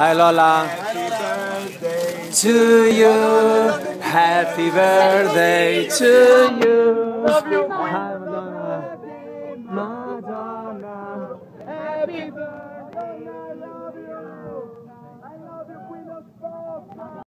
Hi Lola. Happy birthday To you. Happy birthday to you. Love you. Hi Madonna. Madonna. Happy birthday.